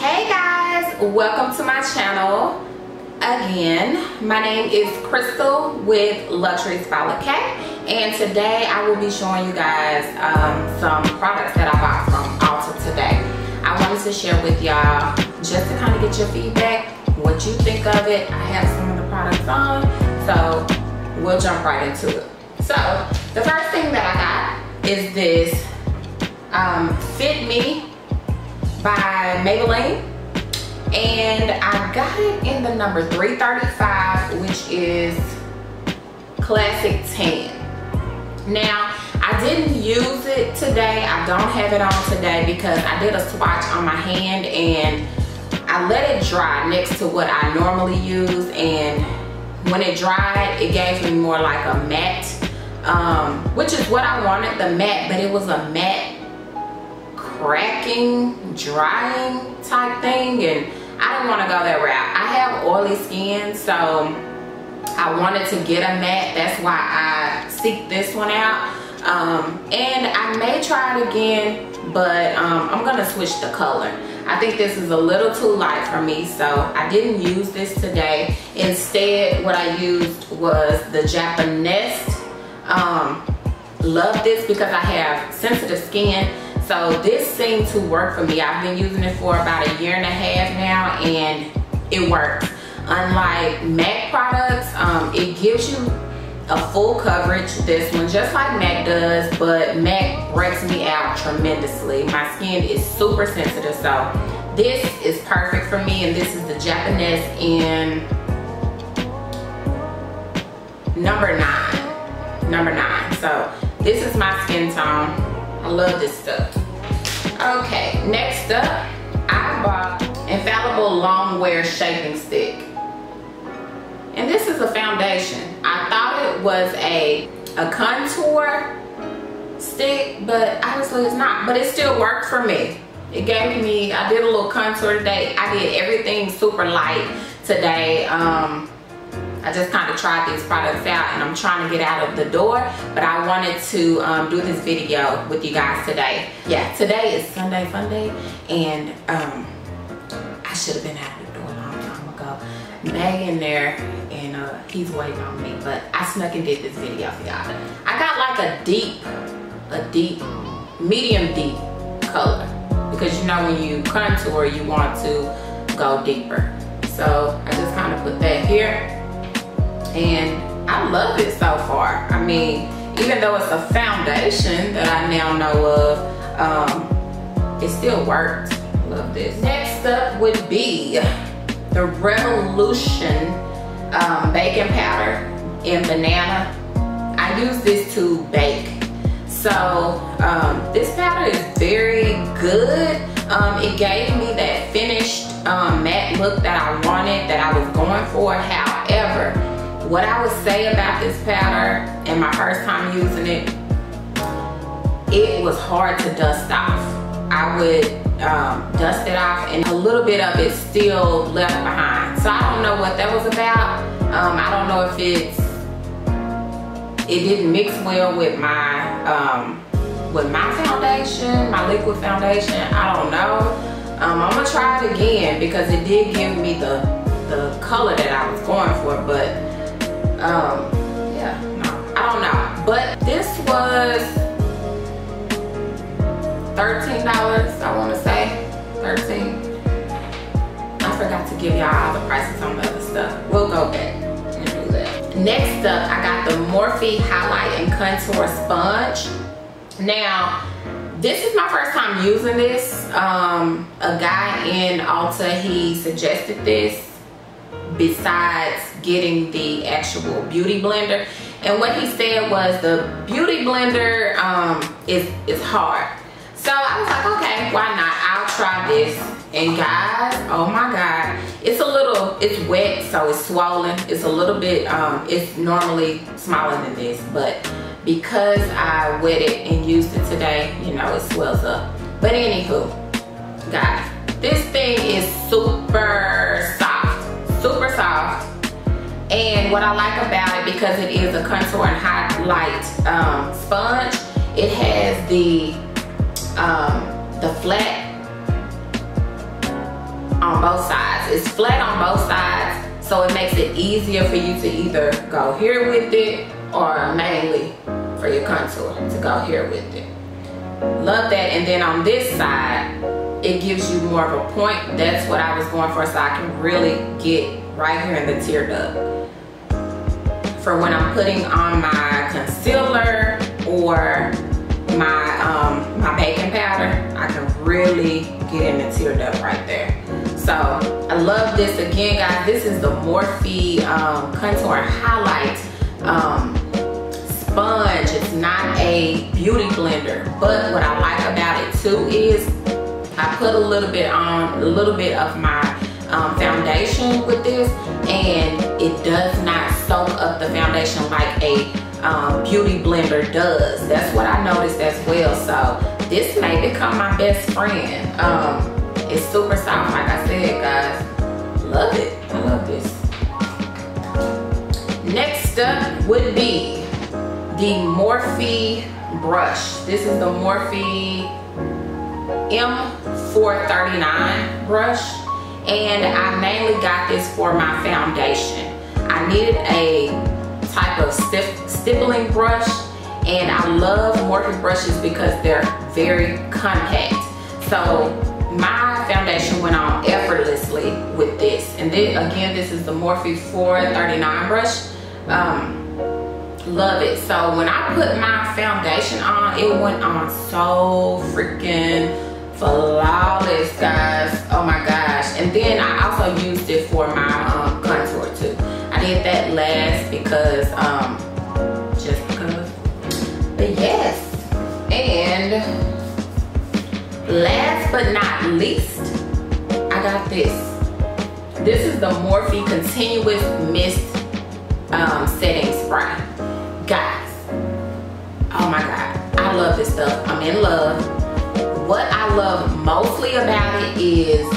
Hey guys, welcome to my channel again. My name is Crystal with Luxuries by Lakay and today I will be showing you guys um, some products that I bought from Ulta today. I wanted to share with y'all just to kind of get your feedback, what you think of it. I have some of the products on, so we'll jump right into it. So the first thing that I got is this um, Fit Me by Maybelline. And I got it in the number 335 which is classic tan. Now I didn't use it today. I don't have it on today because I did a swatch on my hand and I let it dry next to what I normally use. And when it dried it gave me more like a matte um, which is what I wanted the matte but it was a matte cracking, drying type thing and I didn't want to go that route. I have oily skin so I wanted to get a matte. That's why I seek this one out. Um, and I may try it again but um, I'm to switch the color. I think this is a little too light for me so I didn't use this today. Instead what I used was the Japanese. Um, love this because I have sensitive skin so this seemed to work for me. I've been using it for about a year and a half now and it works. Unlike MAC products, um, it gives you a full coverage. This one, just like MAC does, but MAC breaks me out tremendously. My skin is super sensitive, so this is perfect for me and this is the Japanese in number nine. Number nine. So this is my skin tone. I love this stuff. Okay, next up, I bought Infallible Long Wear Shaping Stick. And this is a foundation. I thought it was a, a contour stick, but honestly it's not. But it still worked for me. It gave me, I did a little contour today. I did everything super light today. Um, I just kind of tried these products out and I'm trying to get out of the door but I wanted to um, do this video with you guys today. Yeah today is Sunday fun day and um, I should have been out of the door a long time ago. In there and uh, he's waiting on me but I snuck and did this video for y'all. I got like a deep a deep medium deep color because you know when you contour you want to go deeper. So I just kind of put that here and I love it so far. I mean, even though it's a foundation that I now know of, um, it still works. I love this. Next up would be the Revolution um, baking powder in banana. I use this to bake. So um, this powder is very good. Um, it gave me that finished um, matte look that I wanted, that I was going for. However, what I would say about this powder and my first time using it, it was hard to dust off. I would um, dust it off and a little bit of it still left behind. So I don't know what that was about. Um, I don't know if it's, it didn't mix well with my, um, with my foundation, my liquid foundation. I don't know. Um, I'm gonna try it again because it did give me the, the color that I was going for, but um, yeah, no, I don't know. But this was $13, I wanna say, 13. I forgot to give y'all the prices on the other stuff. We'll go back and do that. Next up, I got the Morphe Highlight and Contour Sponge. Now, this is my first time using this. Um, a guy in Ulta, he suggested this besides getting the actual beauty blender. And what he said was the beauty blender um, is, is hard. So I was like okay why not? I'll try this. And guys oh my god it's a little it's wet so it's swollen. It's a little bit um, it's normally smaller than this. But because I wet it and used it today you know it swells up. But anywho guys this thing is super soft. And what I like about it, because it is a contour and highlight um, sponge, it has the, um, the flat on both sides. It's flat on both sides, so it makes it easier for you to either go here with it or mainly for your contour to go here with it. Love that. And then on this side, it gives you more of a point. That's what I was going for so I can really get right here in the tear duct. For when I'm putting on my concealer or my um, my baking powder, I can really get in the tear duct right there. So I love this again, guys. This is the Morphe um, Contour Highlight um, sponge. It's not a beauty blender, but what I like about it too is I put a little bit on, a little bit of my um, foundation with this and it does not soak up the foundation like a um, beauty blender does. That's what I noticed as well. So this may become my best friend. Um, it's super soft, like I said, guys. Love it. I love this. Next up would be the Morphe brush. This is the Morphe M439 brush. And I mainly got this for my foundation. I needed a type of stiff, stippling brush and I love Morphe brushes because they're very compact. So my foundation went on effortlessly with this. And then again, this is the Morphe 439 brush. Um, love it. So when I put my foundation on, it went on so freaking flawless, guys. Oh my gosh. And then I also used it for my um, contour too. I did that last because, um, just because. But yes. And Last but not least, I got this. This is the Morphe Continuous Mist um, Setting Spray. Guys, oh my God, I love this stuff. I'm in love. What I love mostly about it is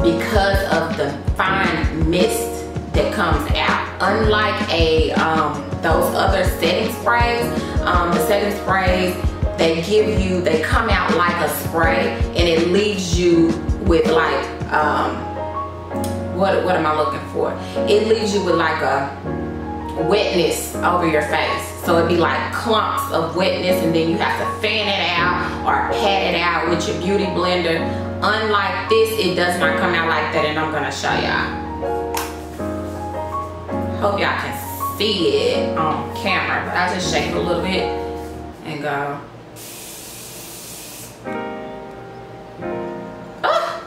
because of the fine mist that comes out. Unlike a um, those other setting sprays, um, the setting sprays they give you, they come out like a spray and it leaves you with like, um, what, what am I looking for? It leaves you with like a wetness over your face. So it'd be like clumps of wetness and then you have to fan it out or pat it out with your beauty blender. Unlike this, it does not come out like that and I'm gonna show y'all. Hope y'all can see it on camera, but I just shake a little bit and go. Ah,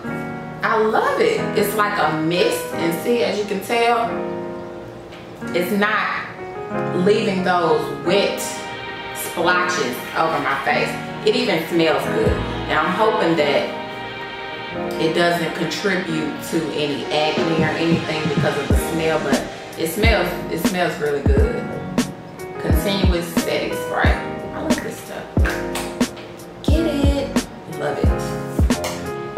I love it. It's like a mist and see as you can tell, it's not leaving those wet splotches over my face. It even smells good. And I'm hoping that it doesn't contribute to any acne or anything because of the smell, but it smells, it smells really good. Continuous setting spray. I love this stuff. Get it. Love it.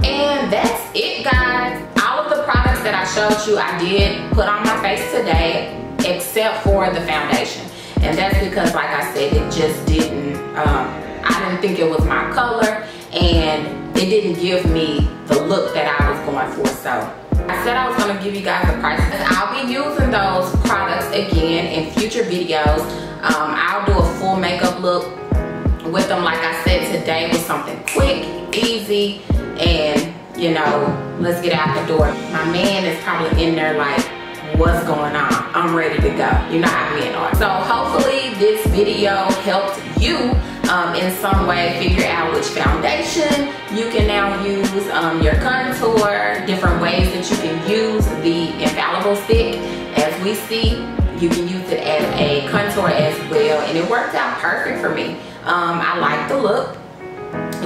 And that's it guys. All of the products that I showed you, I did put on my face today, except for the foundation. And that's because, like I said, it just didn't, um, I didn't think it was my color and it didn't give me the look that I was going for. So I said I was gonna give you guys the prices. I'll be using those products again in future videos. Um, I'll do a full makeup look with them like I said today with something quick, easy, and you know, let's get out the door. My man is probably in there like, what's going on? I'm ready to go. You know how men are. So hopefully this video helped you um, in some way figure out which foundation you can now use, um, your contour, different ways that you can use the Infallible Stick. As we see, you can use it as a contour as well. And it worked out perfect for me. Um, I like the look.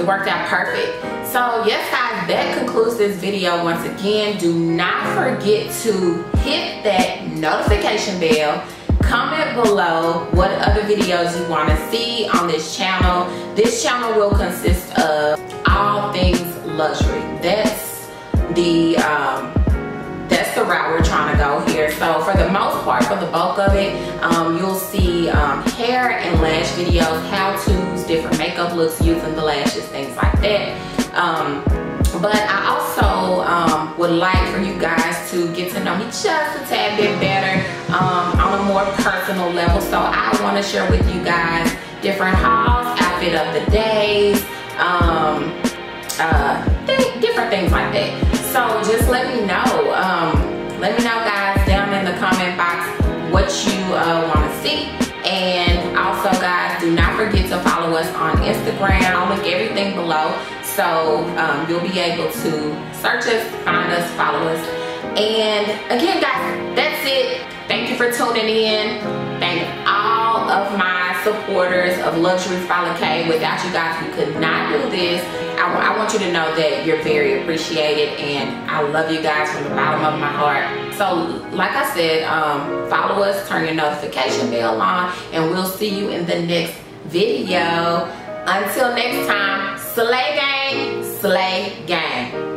It worked out perfect. So yes guys, that concludes this video once again. Do not forget to hit that notification bell. Comment below what other videos you want to see on this channel. This channel will consist of all things luxury. That's the um, the route we're trying to go here. So for the most part, for the bulk of it, um, you'll see um, hair and lash videos, how-tos, different makeup looks using the lashes, things like that. Um, but I also um, would would like for you guys to get to know me just a tad bit better um, on a more personal level. So I want to share with you guys different hauls, outfit of the days, um, uh, th different things like that. So just let me know. Um, let me know guys down in the comment box what you uh, want to see. And also guys, do not forget to follow us on Instagram. I'll link everything below. So um, you'll be able to search us, find us, follow us. And again, guys, that's it. Thank you for tuning in. Thank all of my supporters of Luxuries by Lakay. Without you guys, we could not do this. I, I want you to know that you're very appreciated and I love you guys from the bottom of my heart. So like I said, um, follow us, turn your notification bell on, and we'll see you in the next video. Until next time, Slay Gang, Slay Gang.